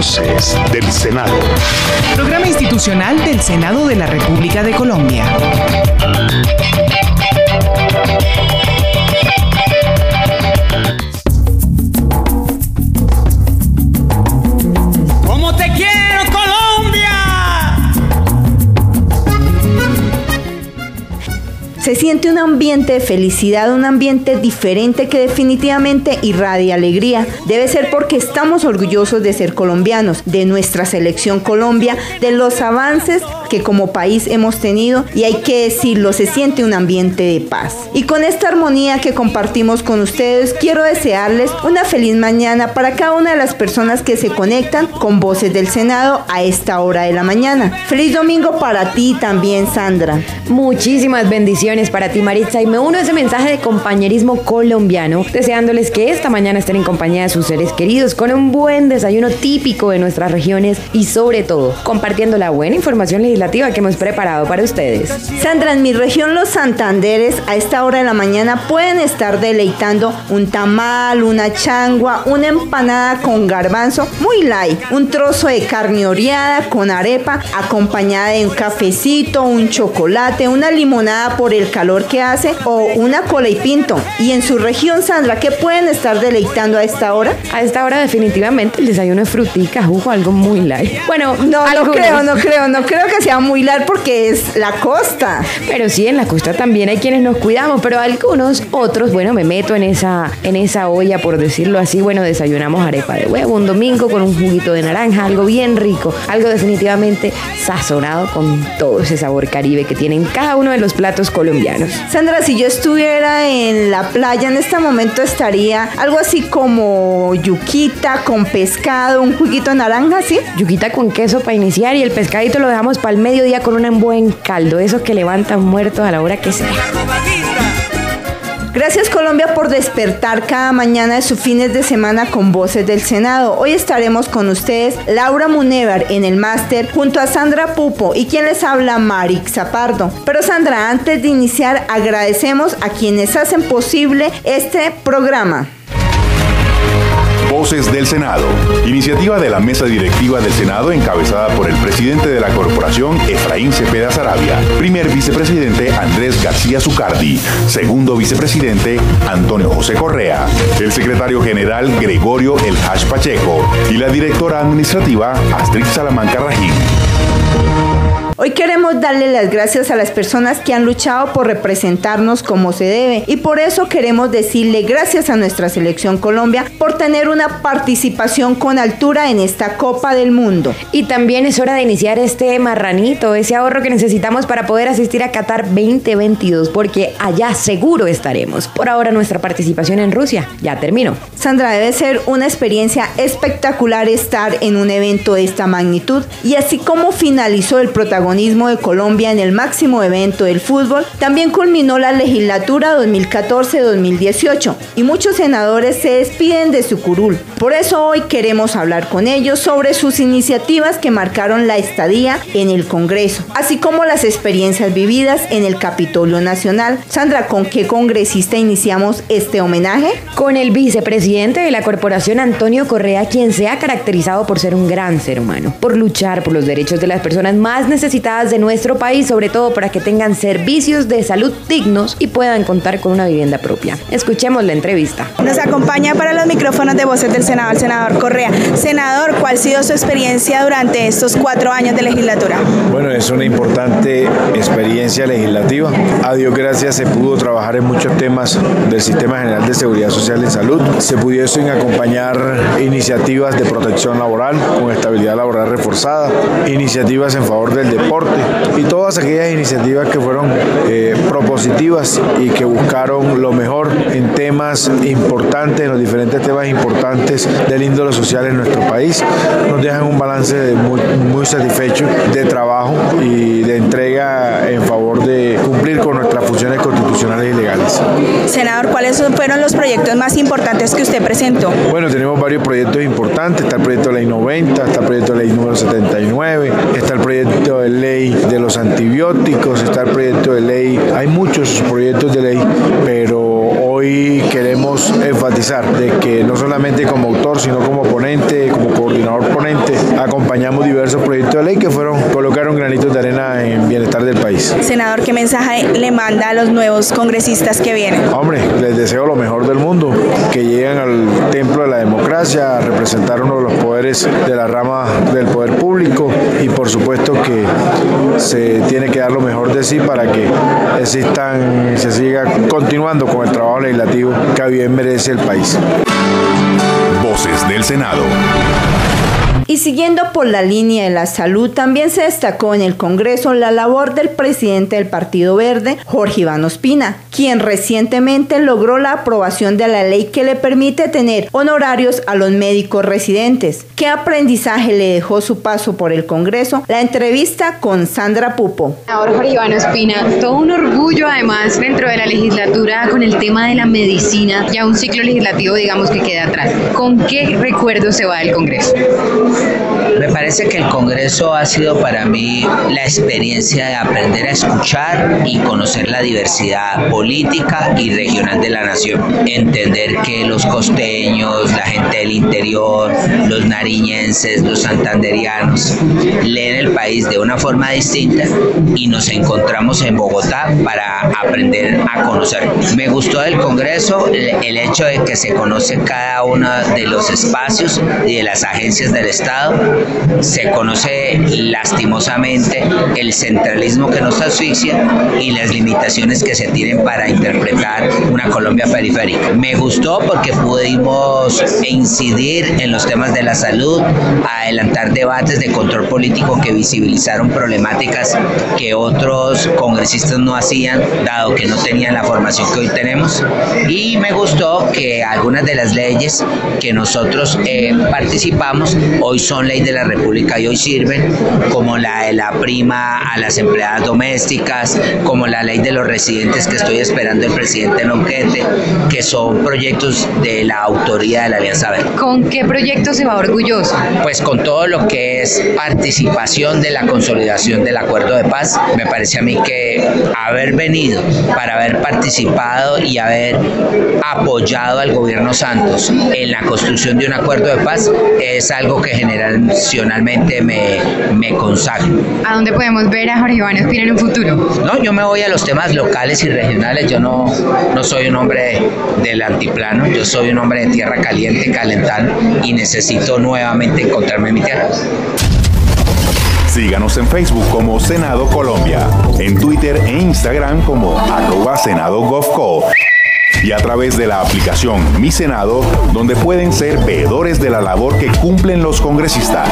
Del Senado. Programa institucional del Senado de la República de Colombia. Se siente un ambiente de felicidad, un ambiente diferente que definitivamente irradia alegría. Debe ser porque estamos orgullosos de ser colombianos, de nuestra selección Colombia, de los avances que como país hemos tenido y hay que decirlo, se siente un ambiente de paz. Y con esta armonía que compartimos con ustedes, quiero desearles una feliz mañana para cada una de las personas que se conectan con Voces del Senado a esta hora de la mañana. Feliz domingo para ti también, Sandra. Muchísimas bendiciones para ti, Maritza, y me uno a ese mensaje de compañerismo colombiano, deseándoles que esta mañana estén en compañía de sus seres queridos con un buen desayuno típico de nuestras regiones y sobre todo compartiendo la buena información legislativa que hemos preparado para ustedes. Sandra, en mi región los Santanderes a esta hora de la mañana pueden estar deleitando un tamal, una changua, una empanada con garbanzo muy light, un trozo de carne oreada con arepa acompañada de un cafecito, un chocolate, una limonada por el calor que hace o una cola y pinto. Y en su región, Sandra, ¿qué pueden estar deleitando a esta hora? A esta hora definitivamente el desayuno es frutica, jugo, algo muy light. Bueno, no, no creo, no creo, no creo que sea muy largo porque es la costa. Pero sí, en la costa también hay quienes nos cuidamos, pero algunos otros, bueno, me meto en esa, en esa olla, por decirlo así, bueno, desayunamos arepa de huevo un domingo con un juguito de naranja, algo bien rico, algo definitivamente sazonado con todo ese sabor caribe que tienen cada uno de los platos colombianos. Sandra, si yo estuviera en la playa en este momento estaría algo así como yuquita con pescado, un juguito de naranja, ¿sí? Yuquita con queso para iniciar y el pescadito lo dejamos para el mediodía con un buen caldo, esos que levantan muertos a la hora que sea. Gracias Colombia por despertar cada mañana de sus fines de semana con Voces del Senado. Hoy estaremos con ustedes Laura Munevar en el máster junto a Sandra Pupo y quien les habla Marix Zapardo. Pero Sandra, antes de iniciar agradecemos a quienes hacen posible este programa. Voces del Senado. Iniciativa de la mesa directiva del Senado encabezada por el presidente de la corporación Efraín Cepeda Sarabia, primer vicepresidente Andrés García Zucardi, segundo vicepresidente Antonio José Correa, el secretario general Gregorio El Hash Pacheco y la directora administrativa Astrid Salamanca Rajín. Hoy queremos darle las gracias a las personas que han luchado por representarnos como se debe y por eso queremos decirle gracias a nuestra selección Colombia por tener una participación con altura en esta Copa del Mundo. Y también es hora de iniciar este marranito, ese ahorro que necesitamos para poder asistir a Qatar 2022 porque allá seguro estaremos. Por ahora nuestra participación en Rusia ya terminó. Sandra, debe ser una experiencia espectacular estar en un evento de esta magnitud y así como finalizó el protagonismo de Colombia en el máximo evento del fútbol, también culminó la legislatura 2014-2018 y muchos senadores se despiden de su curul. Por eso hoy queremos hablar con ellos sobre sus iniciativas que marcaron la estadía en el Congreso, así como las experiencias vividas en el Capitolio Nacional. Sandra, ¿con qué congresista iniciamos este homenaje? Con el vicepresidente de la corporación Antonio Correa, quien se ha caracterizado por ser un gran ser humano, por luchar por los derechos de las personas más necesitadas de nuestro país, sobre todo para que tengan servicios de salud dignos y puedan contar con una vivienda propia. Escuchemos la entrevista. Nos acompaña para los micrófonos de voces del Senado el senador Correa. Senador, ¿cuál ha sido su experiencia durante estos cuatro años de legislatura? Bueno, es una importante experiencia legislativa. A Dios gracias se pudo trabajar en muchos temas del Sistema General de Seguridad Social y Salud. Se pudiesen acompañar iniciativas de protección laboral con estabilidad laboral reforzada, iniciativas en favor del deporte y todas aquellas iniciativas que fueron eh, propositivas y que buscaron lo mejor en temas importantes, en los diferentes temas importantes del índole social en nuestro país, nos dejan un balance muy, muy satisfecho de trabajo y de entrega en favor de cumplir con nuestras Senador, ¿cuáles fueron los proyectos más importantes que usted presentó? Bueno, tenemos varios proyectos importantes, está el proyecto de ley 90, está el proyecto de ley número 79, está el proyecto de ley de los antibióticos, está el proyecto de ley, hay muchos proyectos de ley, pero hoy queremos enfatizar de que no solamente como autor, sino como ponente, como coordinador ponente, acompañamos diversos proyectos de ley que fueron, colocaron granitos de arena en bienestar del país. Senador, ¿qué mensaje le manda a los nuevos congresistas que vienen? Hombre, les deseo lo mejor del mundo, que lleguen al templo de la democracia a representar uno de los poderes de la rama del poder público y por supuesto que se tiene que dar lo mejor de sí para que existan, se siga continuando con el trabajo legislativo que bien merece el país. Voces del Senado. Y siguiendo por la línea de la salud, también se destacó en el Congreso la labor del presidente del Partido Verde, Jorge Iván Ospina, quien recientemente logró la aprobación de la ley que le permite tener honorarios a los médicos residentes. ¿Qué aprendizaje le dejó su paso por el Congreso? La entrevista con Sandra Pupo. Ahora Jorge Iván Ospina, todo un orgullo además dentro de la legislatura con el tema de la medicina, ya un ciclo legislativo digamos que queda atrás. ¿Con qué recuerdo se va del Congreso? Me parece que el Congreso ha sido para mí la experiencia de aprender a escuchar y conocer la diversidad política y regional de la nación. Entender que los costeños, la gente del interior, los nariñenses, los santanderianos, leen el país de una forma distinta y nos encontramos en Bogotá para aprender a conocer. Me gustó del Congreso el, hecho de que se conoce cada uno de los espacios y de las agencias del Estado se conoce lastimosamente el centralismo que nos asfixia y las limitaciones que se tienen para interpretar una Colombia periférica. Me gustó porque pudimos incidir en los temas de la salud, adelantar debates de control político que visibilizaron problemáticas que otros congresistas no hacían, dado que no tenían la formación que hoy tenemos. Y me gustó que algunas de las leyes que nosotros eh, participamos hoy son ley de la República y hoy sirven, como la de la prima a las empleadas domésticas, como la ley de los residentes que estoy esperando el presidente Lonquete, que son proyectos de la autoría de la Alianza Verde. ¿Con qué proyecto se va orgulloso? Pues con todo lo que es participación de la consolidación del acuerdo de paz. Me parece a mí que haber venido para haber participado y haber apoyado al gobierno Santos en la construcción de un acuerdo de paz es algo que generacionalmente me, me consagro. ¿A dónde podemos ver a Jorge Iván Espina en un futuro? No, yo me voy a los temas locales y regionales. Yo no, no soy un hombre del antiplano, yo soy un hombre de tierra caliente, calentano y necesito nuevamente encontrarme en mi tierra. Síganos en Facebook como Senado Colombia, en Twitter e Instagram como arroba Senado y a través de la aplicación Mi Senado, donde pueden ser veedores de la labor que cumplen los congresistas.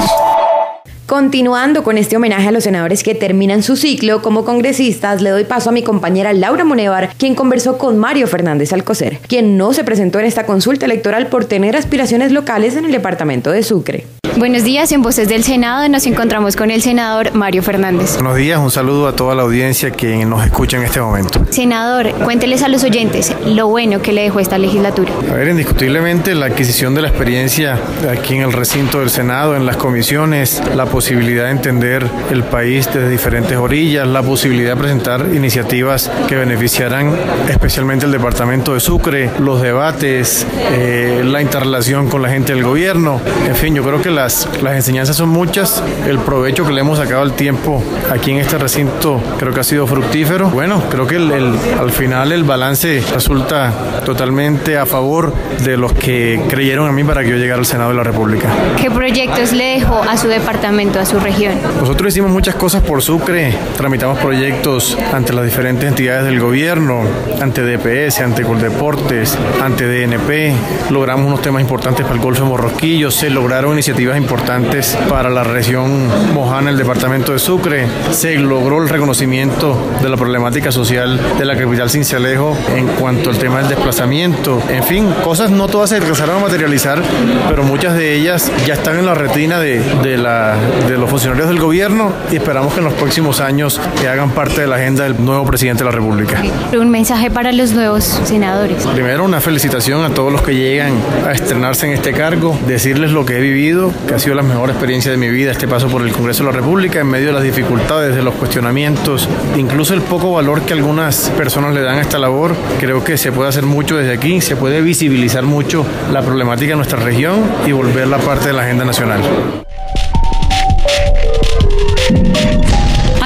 Continuando con este homenaje a los senadores que terminan su ciclo como congresistas, le doy paso a mi compañera Laura Monevar, quien conversó con Mario Fernández Alcocer, quien no se presentó en esta consulta electoral por tener aspiraciones locales en el departamento de Sucre. Buenos días, en Voces del Senado nos encontramos con el senador Mario Fernández. Buenos días, un saludo a toda la audiencia que nos escucha en este momento. Senador, cuénteles a los oyentes lo bueno que le dejó esta legislatura. A ver, indiscutiblemente la adquisición de la experiencia aquí en el recinto del Senado, en las comisiones, la posibilidad de entender el país desde diferentes orillas, la posibilidad de presentar iniciativas que beneficiaran especialmente el departamento de Sucre, los debates, eh, la interrelación con la gente del gobierno. En fin, yo creo que la las, enseñanzas son muchas. El provecho que le hemos sacado al tiempo aquí en este recinto creo que ha sido fructífero. Bueno, creo que al final el balance resulta totalmente a favor de los que creyeron a mí para que yo llegara al Senado de la República. ¿Qué proyectos le dejó a su departamento, a su región? Nosotros hicimos muchas cosas por Sucre, tramitamos proyectos ante las diferentes entidades del gobierno, ante DPS, ante Coldeportes, ante DNP, logramos unos temas importantes para el Golfo de Morrosquillo, se lograron iniciativas importantes para la región Mojana, el departamento de Sucre. Se logró el reconocimiento de la problemática social de la capital Cincelejo en cuanto al tema del desplazamiento. En fin, cosas no todas se empezaron a materializar, pero muchas de ellas ya están en la retina de, de, la, de los funcionarios del gobierno y esperamos que en los próximos años que hagan parte de la agenda del nuevo presidente de la República. Un mensaje para los nuevos senadores. Primero, una felicitación a todos los que llegan a estrenarse en este cargo, decirles lo que he vivido, que ha sido la mejor experiencia de mi vida este paso por el Congreso de la República en medio de las dificultades, de los cuestionamientos, incluso el poco valor que algunas personas le dan a esta labor. Creo que se puede hacer mucho desde aquí, se puede visibilizar mucho la problemática de nuestra región y volverla parte de la agenda nacional.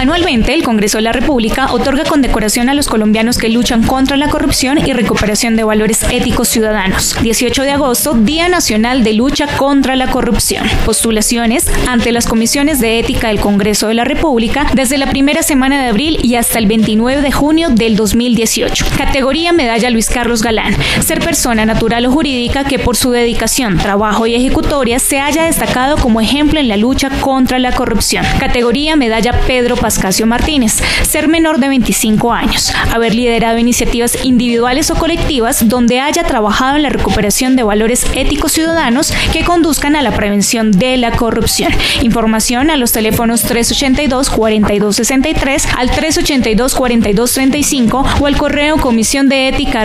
Anualmente, el Congreso de la República otorga condecoración a los colombianos que luchan contra la corrupción y recuperación de valores éticos ciudadanos. 18 de agosto, Día Nacional de Lucha contra la Corrupción. Postulaciones ante las comisiones de ética del Congreso de la República desde la primera semana de abril y hasta el 29 de junio del 2018. Categoría Medalla Luis Carlos Galán. Ser persona natural o jurídica que por su dedicación, trabajo y ejecutoria se haya destacado como ejemplo en la lucha contra la corrupción. Categoría Medalla Pedro Paz Casio Martínez, ser menor de 25 años, haber liderado iniciativas individuales o colectivas donde haya trabajado en la recuperación de valores éticos ciudadanos que conduzcan a la prevención de la corrupción. Información a los teléfonos 382-4263 al 382-4235 o al correo comisión de ética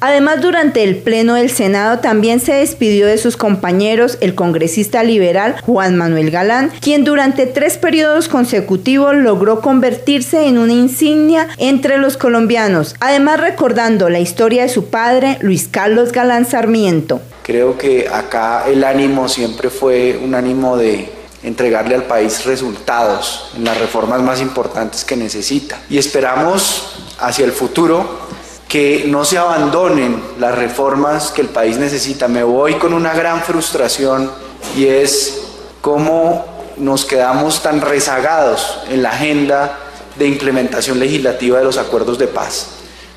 Además, durante el Pleno del Senado también se despidió de sus compañeros el congresista liberal Juan Manuel Galán, quien durante tres periodos consecutivos logró convertirse en una insignia entre los colombianos, además recordando la historia de su padre, Luis Carlos Galán Sarmiento. Creo que acá el ánimo siempre fue un ánimo de entregarle al país resultados en las reformas más importantes que necesita. Y esperamos hacia el futuro que no se abandonen las reformas que el país necesita. Me voy con una gran frustración y es cómo nos quedamos tan rezagados en la agenda de implementación legislativa de los acuerdos de paz.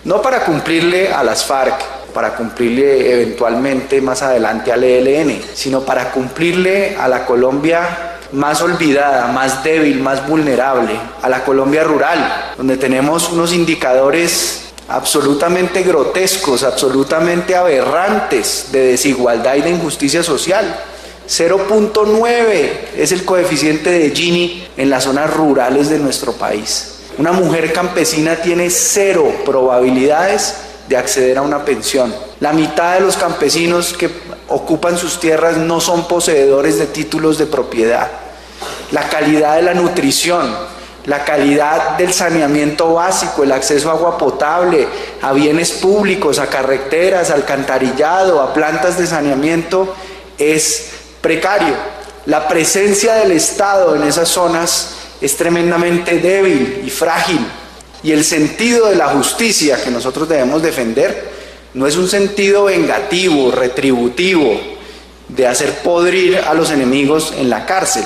No para cumplirle a las FARC, para cumplirle eventualmente más adelante al ELN, sino para cumplirle a la Colombia más olvidada, más débil, más vulnerable, a la Colombia rural, donde tenemos unos indicadores absolutamente grotescos, absolutamente aberrantes de desigualdad y de injusticia social. 0.9 es el coeficiente de Gini en las zonas rurales de nuestro país. Una mujer campesina tiene cero probabilidades de acceder a una pensión. La mitad de los campesinos que ocupan sus tierras no son poseedores de títulos de propiedad. La calidad de la nutrición, la calidad del saneamiento básico, el acceso a agua potable, a bienes públicos, a carreteras, alcantarillado, a plantas de saneamiento es precario. La presencia del Estado en esas zonas es tremendamente débil y frágil. Y el sentido de la justicia que nosotros debemos defender no es un sentido vengativo, retributivo, de hacer podrir a los enemigos en la cárcel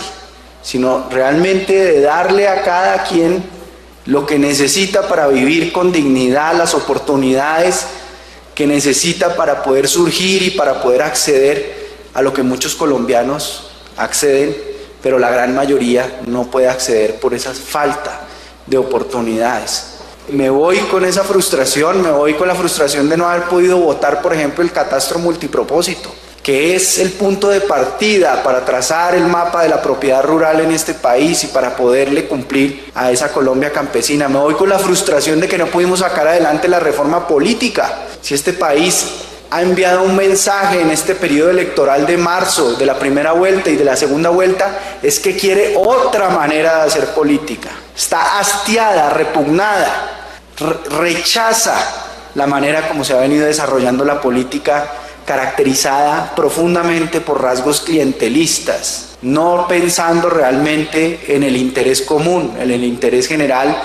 sino realmente de darle a cada quien lo que necesita para vivir con dignidad, las oportunidades que necesita para poder surgir y para poder acceder a lo que muchos colombianos acceden, pero la gran mayoría no puede acceder por esa falta de oportunidades. Me voy con esa frustración, me voy con la frustración de no haber podido votar, por ejemplo, el catastro multipropósito que es el punto de partida para trazar el mapa de la propiedad rural en este país y para poderle cumplir a esa Colombia campesina. Me voy con la frustración de que no pudimos sacar adelante la reforma política. Si este país ha enviado un mensaje en este periodo electoral de marzo, de la primera vuelta y de la segunda vuelta, es que quiere otra manera de hacer política. Está hastiada, repugnada, rechaza la manera como se ha venido desarrollando la política caracterizada profundamente por rasgos clientelistas, no pensando realmente en el interés común, en el interés general,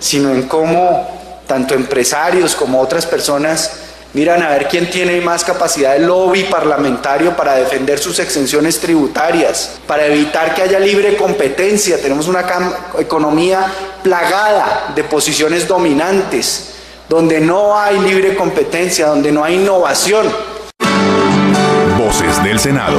sino en cómo tanto empresarios como otras personas miran a ver quién tiene más capacidad de lobby parlamentario para defender sus exenciones tributarias, para evitar que haya libre competencia. Tenemos una economía plagada de posiciones dominantes, donde no hay libre competencia, donde no hay innovación del Senado.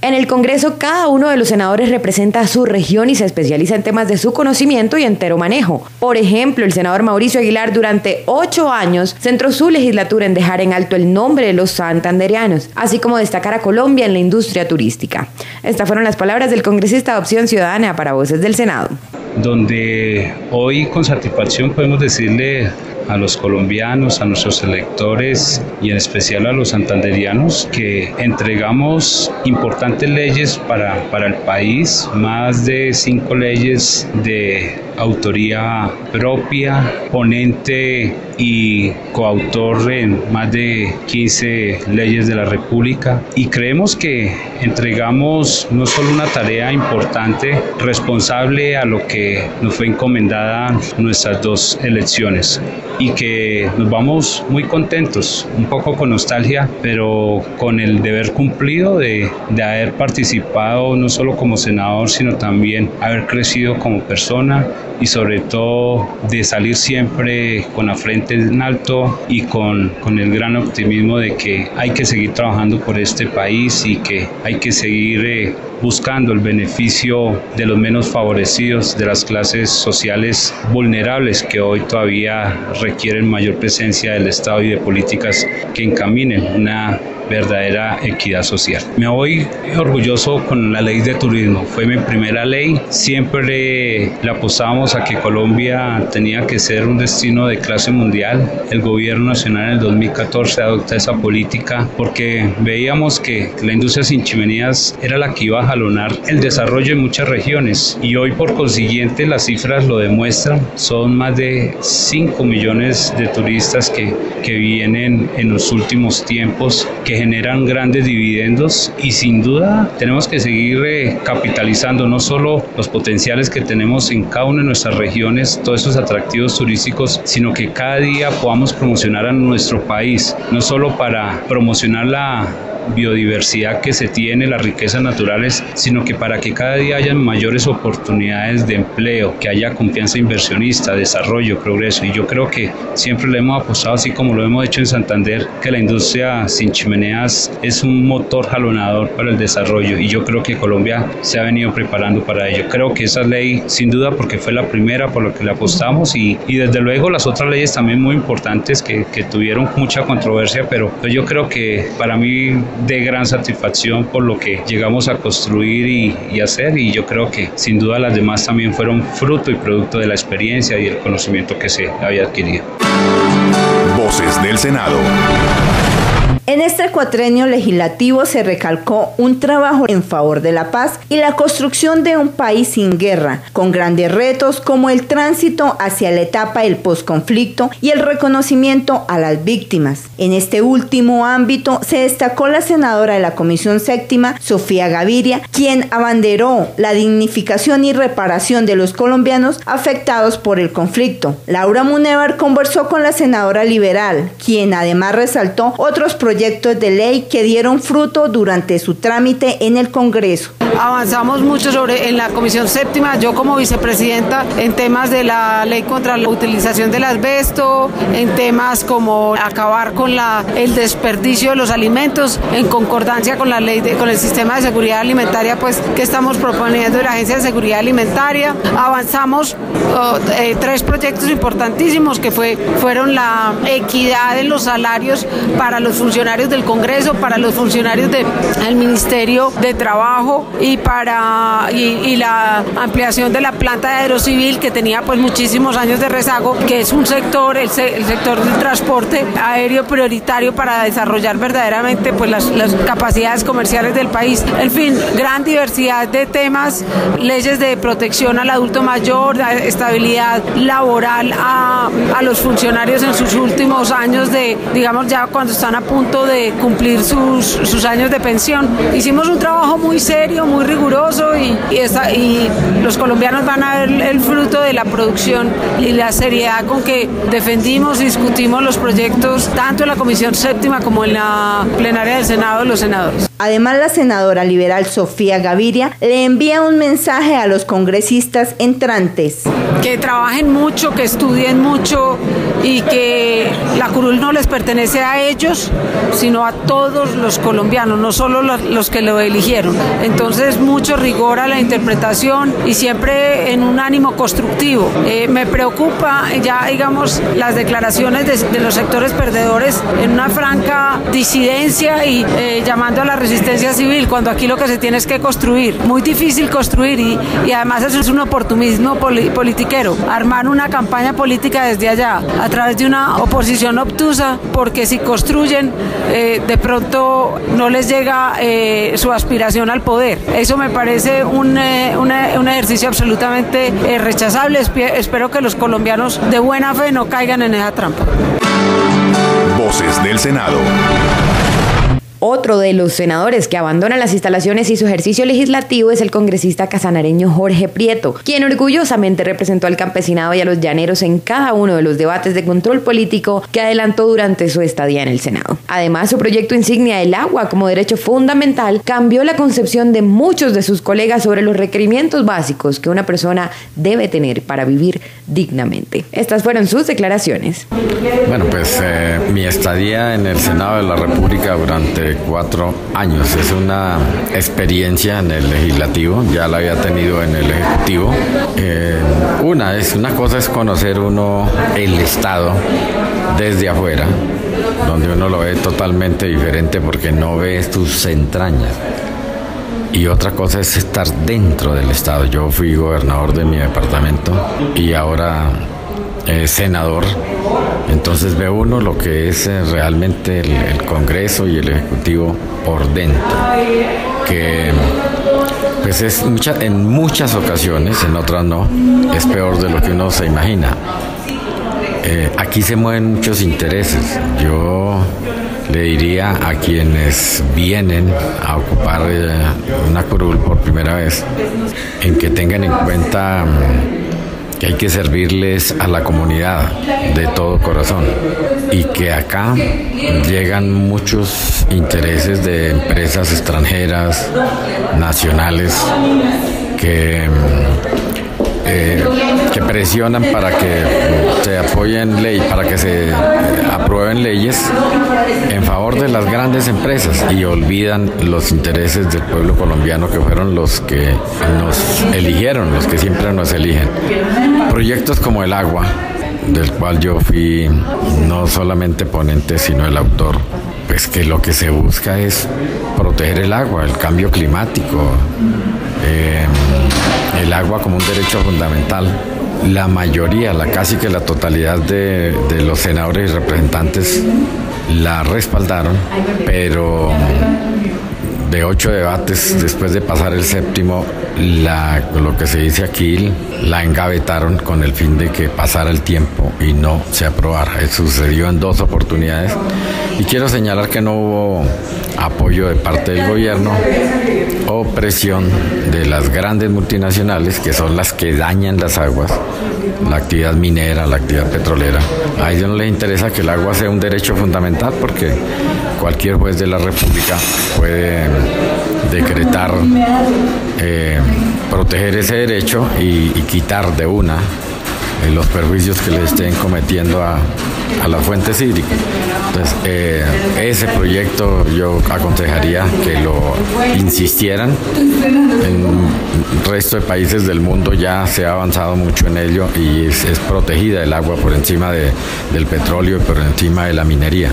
En el Congreso, cada uno de los senadores representa a su región y se especializa en temas de su conocimiento y entero manejo. Por ejemplo, el senador Mauricio Aguilar durante ocho años centró su legislatura en dejar en alto el nombre de los santandereanos, así como destacar a Colombia en la industria turística. Estas fueron las palabras del congresista de Opción Ciudadana para Voces del Senado. Donde hoy con satisfacción podemos decirle a los colombianos, a nuestros electores y en especial a los santanderianos que entregamos importantes leyes para, para el país, más de cinco leyes de autoría propia, ponente y coautor en más de 15 leyes de la República. Y creemos que entregamos no solo una tarea importante, responsable a lo que nos fue encomendada nuestras dos elecciones. Y que nos vamos muy contentos, un poco con nostalgia, pero con el deber cumplido de, de haber participado no solo como senador, sino también haber crecido como persona y sobre todo de salir siempre con la frente en alto y con, con el gran optimismo de que hay que seguir trabajando por este país y que hay que seguir eh, buscando el beneficio de los menos favorecidos, de las clases sociales vulnerables que hoy todavía requieren mayor presencia del Estado y de políticas que encaminen una verdadera equidad social. Me voy orgulloso con la ley de turismo. Fue mi primera ley. Siempre le apostábamos a que Colombia tenía que ser un destino de clase mundial. El gobierno nacional en el 2014 adopta esa política porque veíamos que la industria sin chimeneas era la que iba a jalonar el desarrollo en muchas regiones y hoy por consiguiente las cifras lo demuestran. Son más de 5 millones de turistas que, que vienen en los últimos tiempos que generan grandes dividendos y sin duda tenemos que seguir eh, capitalizando no solo los potenciales que tenemos en cada una de nuestras regiones, todos esos atractivos turísticos, sino que cada día podamos promocionar a nuestro país, no solo para promocionar la biodiversidad que se tiene, las riquezas naturales, sino que para que cada día haya mayores oportunidades de empleo, que haya confianza inversionista, desarrollo, progreso. Y yo creo que siempre le hemos apostado, así como lo hemos hecho en Santander, que la industria sin chimeneas es un motor jalonador para el desarrollo. Y yo creo que Colombia se ha venido preparando para ello. Creo que esa ley, sin duda, porque fue la primera por la que le apostamos y, y desde luego las otras leyes también muy importantes que, que tuvieron mucha controversia, pero yo creo que para mí de gran satisfacción por lo que llegamos a construir y, hacer y yo creo que sin duda las demás también fueron fruto y producto de la experiencia y el conocimiento que se había adquirido. Voces del Senado. En este cuatrenio legislativo se recalcó un trabajo en favor de la paz y la construcción de un país sin guerra, con grandes retos como el tránsito hacia la etapa del posconflicto y el reconocimiento a las víctimas. En este último ámbito se destacó la senadora de la Comisión Séptima, Sofía Gaviria, quien abanderó la dignificación y reparación de los colombianos afectados por el conflicto. Laura Munevar conversó con la senadora liberal, quien además resaltó otros proyectos proyectos de ley que dieron fruto durante su trámite en el Congreso. Avanzamos mucho sobre en la Comisión Séptima, yo como vicepresidenta, en temas de la ley contra la utilización del asbesto, en temas como acabar con la, el desperdicio de los alimentos, en concordancia con la ley de, con el sistema de seguridad alimentaria, pues que estamos proponiendo la Agencia de Seguridad Alimentaria. Avanzamos oh, eh, tres proyectos importantísimos que fue, fueron la equidad en los salarios para los funcionarios del Congreso, para los funcionarios del Ministerio de Trabajo y para y, la ampliación de la planta de aerocivil que tenía pues muchísimos años de rezago, que es un sector, el, sector del transporte aéreo prioritario para desarrollar verdaderamente pues las, capacidades comerciales del país. En fin, gran diversidad de temas, leyes de protección al adulto mayor, estabilidad laboral a, a los funcionarios en sus últimos años de, digamos, ya cuando están a punto de cumplir sus, sus años de pensión. Hicimos un trabajo muy serio, muy riguroso y, y, los colombianos van a ver el fruto de la producción y la seriedad con que defendimos y discutimos los proyectos tanto en la Comisión Séptima como en la plenaria del Senado de los senadores. Además, la senadora liberal Sofía Gaviria le envía un mensaje a los congresistas entrantes. Que trabajen mucho, que estudien mucho y que la curul no les pertenece a ellos, sino a todos los colombianos, no solo los, que lo eligieron. Entonces, mucho rigor a la interpretación y siempre en un ánimo constructivo. Eh, me preocupa ya, digamos, las declaraciones de, los sectores perdedores en una franca disidencia y eh, llamando a la resistencia civil, cuando aquí lo que se tiene es que construir. Muy difícil construir y, y además eso es un oportunismo politiquero. Armar una campaña política desde allá a través de una oposición obtusa, porque si construyen, eh, de pronto no les llega eh, su aspiración al poder. Eso me parece un, eh, un ejercicio absolutamente rechazable. Espero que los colombianos de buena fe no caigan en esa trampa. Voces del Senado. Otro de los senadores que abandona las instalaciones y su ejercicio legislativo es el congresista casanareño Jorge Prieto, quien orgullosamente representó al campesinado y a los llaneros en cada uno de los debates de control político que adelantó durante su estadía en el Senado. Además, su proyecto insignia El agua como derecho fundamental cambió la concepción de muchos de sus colegas sobre los requerimientos básicos que una persona debe tener para vivir dignamente. Estas fueron sus declaraciones. Bueno, pues eh, mi estadía en el Senado de la República durante cuatro años. Es una experiencia en el legislativo, ya la había tenido en el ejecutivo. Eh, una es una cosa es conocer uno el Estado desde afuera, donde uno lo ve totalmente diferente porque no ve sus entrañas. Y otra cosa es estar dentro del Estado. Yo fui gobernador de mi departamento y ahora eh, senador. Entonces ve uno lo que es eh, realmente el, Congreso y el Ejecutivo por dentro, que pues es en muchas ocasiones, en otras no, es peor de lo que uno se imagina. Eh, aquí se mueven muchos intereses. Yo le diría a quienes vienen a ocupar una curul por primera vez, en que tengan en cuenta mm, que hay que servirles a la comunidad de todo corazón y que acá llegan muchos intereses de empresas extranjeras, nacionales, que eh, presionan para que se apoyen ley, para que se aprueben leyes en favor de las grandes empresas y olvidan los intereses del pueblo colombiano que fueron los que nos eligieron, los que siempre nos eligen. Proyectos como el agua, del cual yo fui no solamente ponente, sino el autor, pues que lo que se busca es proteger el agua, el cambio climático. Eh, el agua como un derecho fundamental. La mayoría, la casi que la totalidad de, los senadores y representantes la respaldaron, pero de ocho debates, después de pasar el séptimo, lo que se dice aquí, la engavetaron con el fin de que pasara el tiempo y no se aprobara. Eso sucedió en dos oportunidades. Y quiero señalar que no hubo apoyo de parte del gobierno o presión de las grandes multinacionales, que son las que dañan las aguas, la actividad minera, la actividad petrolera. A ellos no les interesa que el agua sea un derecho fundamental porque cualquier juez de la República puede decretar eh, proteger ese derecho y, quitar de una eh, los perjuicios que le estén cometiendo a, a las fuentes hídricas. Entonces, eh, ese proyecto yo aconsejaría que lo insistieran. En el resto de países del mundo ya se ha avanzado mucho en ello y es, protegida el agua por encima de, del petróleo y por encima de la minería.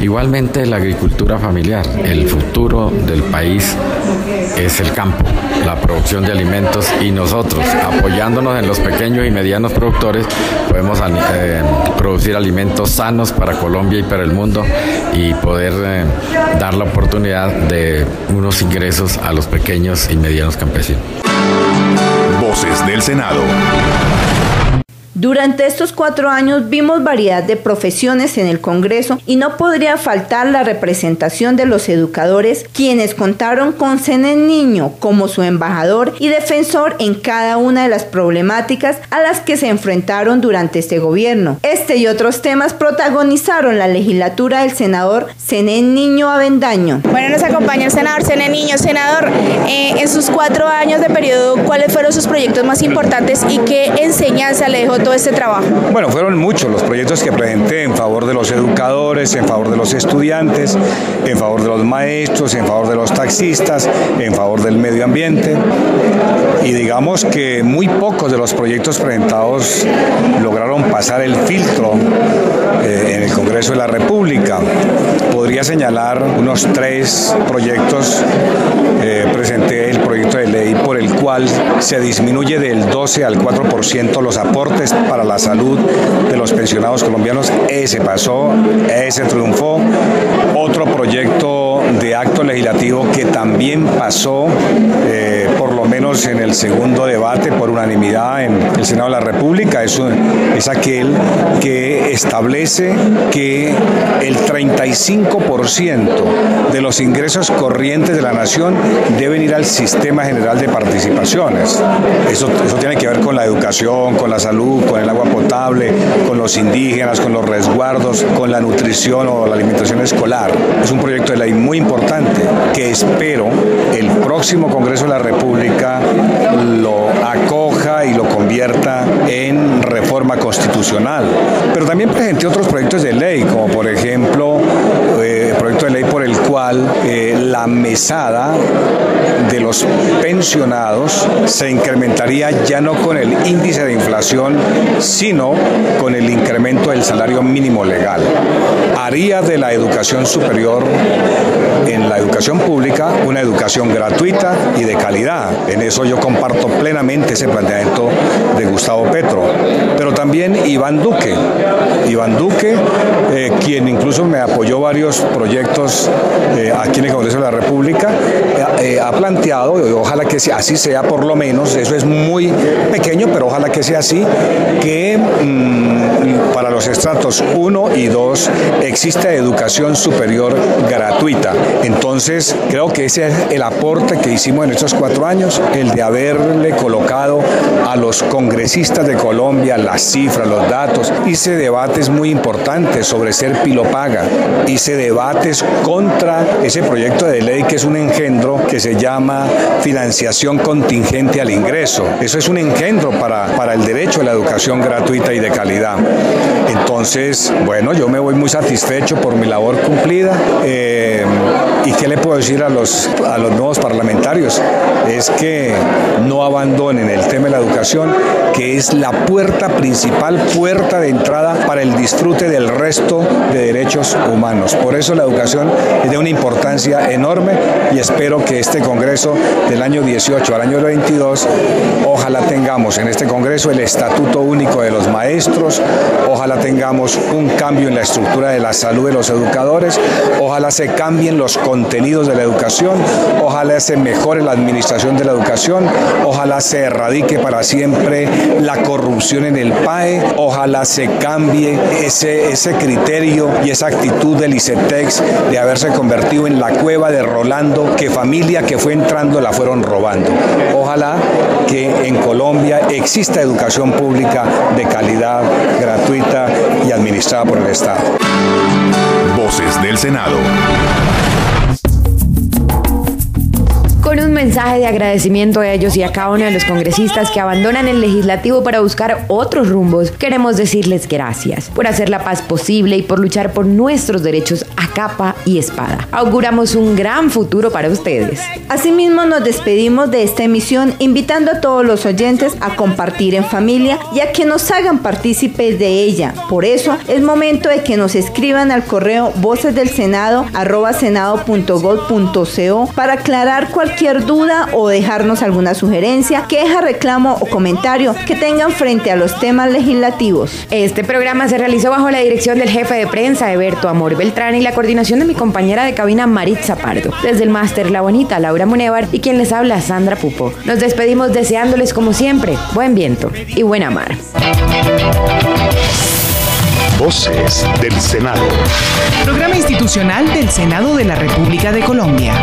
Igualmente la agricultura familiar, el futuro del país es el campo, la producción de alimentos y nosotros, apoyándonos en los pequeños y medianos productores, podemos eh, producir alimentos sanos para Colombia y para el mundo y poder eh, dar la oportunidad de unos ingresos a los pequeños y medianos campesinos. Voces del Senado. Durante estos cuatro años vimos variedad de profesiones en el Congreso y no podría faltar la representación de los educadores, quienes contaron con Cenen Niño como su embajador y defensor en cada una de las problemáticas a las que se enfrentaron durante este gobierno. Este y otros temas protagonizaron la legislatura del senador Cenen Niño Avendaño. Bueno, nos acompaña el senador Cenen Niño. Senador, eh, en sus cuatro años de periodo, ¿cuáles fueron sus proyectos más importantes y qué enseñanza le dejó este trabajo? Bueno, fueron muchos los proyectos que presenté en favor de los educadores, en favor de los estudiantes, en favor de los maestros, en favor de los taxistas, en favor del medio ambiente. Y digamos que muy pocos de los proyectos presentados lograron pasar el filtro eh, en el Congreso de la República. Podría señalar unos tres proyectos. Eh, presenté el proyecto de ley por el cual se disminuye del 12 al 4% los aportes para la salud de los pensionados colombianos. Ese pasó, ese triunfó. Otro proyecto de acto legislativo que también pasó, eh, en el segundo debate por unanimidad en el Senado de la República, es, es aquel que establece que el 35% de los ingresos corrientes de la nación deben ir al sistema general de participaciones. Eso, eso tiene que ver con la educación, con la salud, con el agua potable, con los indígenas, con los resguardos, con la nutrición o la alimentación escolar. Es un proyecto de ley muy importante que espero el próximo Congreso de la República lo acoja y lo convierta en reforma constitucional. Pero también presenté otros proyectos de ley, como por ejemplo eh, el proyecto de ley por el cual eh, la mesada de los pensionados se incrementaría ya no con el índice de inflación, sino con el incremento del salario mínimo legal. Haría de la educación superior en la educación pública una educación gratuita y de calidad. En eso yo comparto plenamente ese planteamiento de Gustavo Petro. Pero también Iván Duque. Iván Duque, eh, quien incluso me apoyó varios proyectos eh, aquí en el Congreso de la República, eh, ha planteado, ojalá que así sea por lo menos, eso es muy pequeño, pero ojalá que sea así, que mm, para los estratos 1 y 2 existe educación superior gratuita. Entonces, creo que ese es el aporte que hicimos en estos cuatro años, el de haberle colocado a los congresistas de Colombia las cifras, los datos. Hice debates muy importantes sobre ser pilopaga. Hice debates contra ese proyecto de ley que es un engendro que se llama financiación contingente al ingreso. Eso es un engendro para, para el derecho a la educación gratuita y de calidad. Entonces, bueno, yo me voy muy satisfecho por mi labor cumplida. Eh, ¿Y qué le puedo decir a los, a los nuevos parlamentarios? Es que no abandonen el tema de la educación, que es la puerta principal, puerta de entrada para el disfrute del resto de derechos humanos. Por eso la educación es de una importancia enorme y espero que este Congreso del año 18 al año 22, ojalá tengamos en este Congreso el Estatuto Único de los Maestros, ojalá tengamos un cambio en la estructura de la salud de los educadores, ojalá se cambien los contenidos de la educación, ojalá se mejore la administración de la educación, ojalá se erradique para siempre la corrupción en el PAE, ojalá se cambie ese, ese criterio y esa actitud del ICETEX de haberse convertido en la cueva de Rolando, que familia que fue entrando la fueron robando. Ojalá que en Colombia exista educación pública de calidad, gratuita y administrada por el Estado. Voces del Senado. Con un mensaje de agradecimiento a ellos y a cada uno de los congresistas que abandonan el legislativo para buscar otros rumbos, queremos decirles gracias por hacer la paz posible y por luchar por nuestros derechos a capa y espada. Auguramos un gran futuro para ustedes. Asimismo, nos despedimos de esta emisión invitando a todos los oyentes a compartir en familia y a que nos hagan partícipes de ella. Por eso, es momento de que nos escriban al correo voces del senado para aclarar cualquier duda o dejarnos alguna sugerencia, queja, reclamo o comentario que tengan frente a los temas legislativos. Este programa se realizó bajo la dirección del jefe de prensa, Eberto Amor Beltrán, y la coordinación de mi compañera de cabina, Maritza Pardo. Desde el máster La Bonita, Laura Munevar, y quien les habla, Sandra Pupo. Nos despedimos deseándoles, como siempre, buen viento y buena mar. Voces del Senado. Programa institucional del Senado de la República de Colombia.